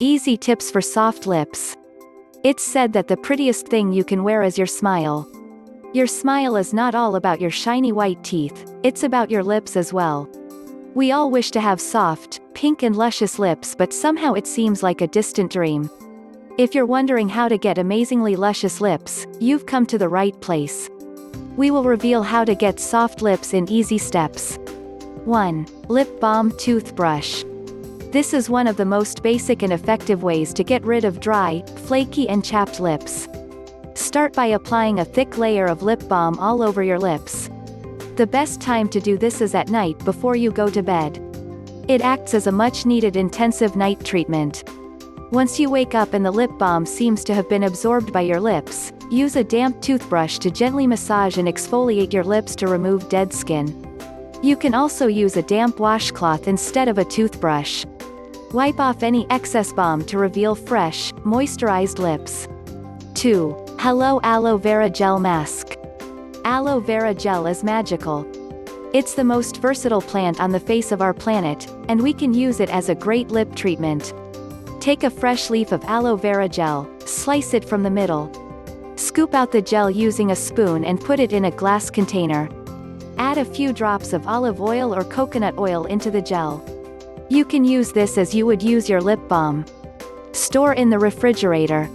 Easy tips for soft lips. It's said that the prettiest thing you can wear is your smile. Your smile is not all about your shiny white teeth, it's about your lips as well. We all wish to have soft, pink and luscious lips but somehow it seems like a distant dream. If you're wondering how to get amazingly luscious lips, you've come to the right place. We will reveal how to get soft lips in easy steps. 1. Lip Balm Toothbrush. This is one of the most basic and effective ways to get rid of dry, flaky and chapped lips. Start by applying a thick layer of lip balm all over your lips. The best time to do this is at night before you go to bed. It acts as a much-needed intensive night treatment. Once you wake up and the lip balm seems to have been absorbed by your lips, use a damp toothbrush to gently massage and exfoliate your lips to remove dead skin. You can also use a damp washcloth instead of a toothbrush. Wipe off any excess balm to reveal fresh, moisturized lips. 2. Hello Aloe Vera Gel Mask. Aloe vera gel is magical. It's the most versatile plant on the face of our planet, and we can use it as a great lip treatment. Take a fresh leaf of aloe vera gel, slice it from the middle. Scoop out the gel using a spoon and put it in a glass container. Add a few drops of olive oil or coconut oil into the gel. You can use this as you would use your lip balm. Store in the refrigerator.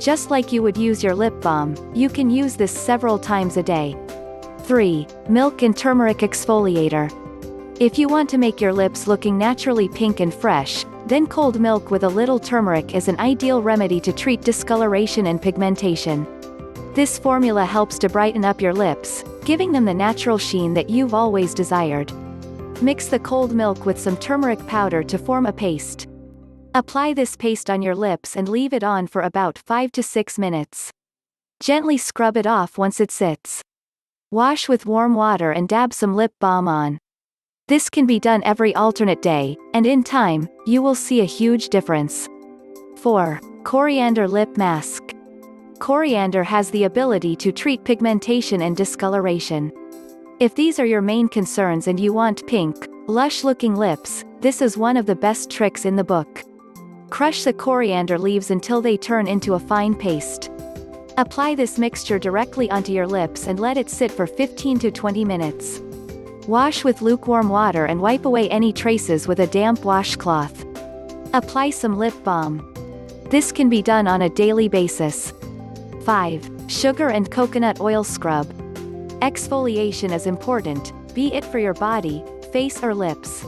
Just like you would use your lip balm, you can use this several times a day. 3. Milk and Turmeric Exfoliator. If you want to make your lips looking naturally pink and fresh, then cold milk with a little turmeric is an ideal remedy to treat discoloration and pigmentation. This formula helps to brighten up your lips, giving them the natural sheen that you've always desired. Mix the cold milk with some turmeric powder to form a paste. Apply this paste on your lips and leave it on for about 5 to 6 minutes. Gently scrub it off once it sits. Wash with warm water and dab some lip balm on. This can be done every alternate day, and in time, you will see a huge difference. 4. Coriander Lip Mask. Coriander has the ability to treat pigmentation and discoloration. If these are your main concerns and you want pink, lush-looking lips, this is one of the best tricks in the book. Crush the coriander leaves until they turn into a fine paste. Apply this mixture directly onto your lips and let it sit for 15 to 20 minutes. Wash with lukewarm water and wipe away any traces with a damp washcloth. Apply some lip balm. This can be done on a daily basis. 5. Sugar and coconut oil scrub. Exfoliation is important, be it for your body, face or lips.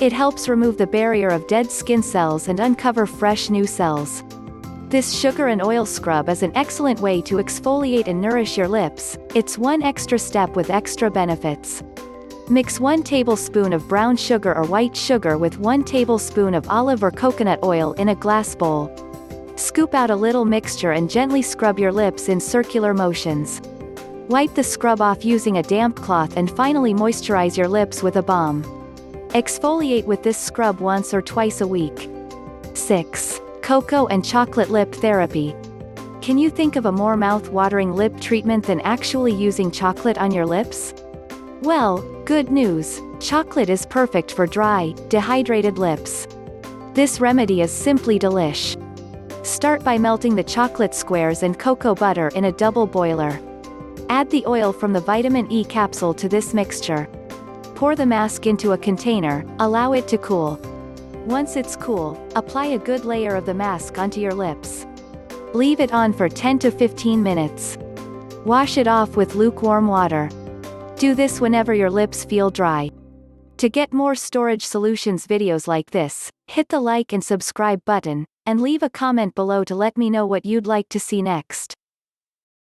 It helps remove the barrier of dead skin cells and uncover fresh new cells. This sugar and oil scrub is an excellent way to exfoliate and nourish your lips, it's one extra step with extra benefits. Mix 1 tablespoon of brown sugar or white sugar with 1 tablespoon of olive or coconut oil in a glass bowl. Scoop out a little mixture and gently scrub your lips in circular motions. Wipe the scrub off using a damp cloth and finally moisturize your lips with a balm. Exfoliate with this scrub once or twice a week. 6. Cocoa and Chocolate Lip Therapy. Can you think of a more mouth-watering lip treatment than actually using chocolate on your lips? Well, good news, chocolate is perfect for dry, dehydrated lips. This remedy is simply delish. Start by melting the chocolate squares and cocoa butter in a double boiler. Add the oil from the vitamin E capsule to this mixture. Pour the mask into a container, allow it to cool. Once it's cool, apply a good layer of the mask onto your lips. Leave it on for 10 to 15 minutes. Wash it off with lukewarm water. Do this whenever your lips feel dry. To get more storage solutions videos like this, hit the like and subscribe button, and leave a comment below to let me know what you'd like to see next.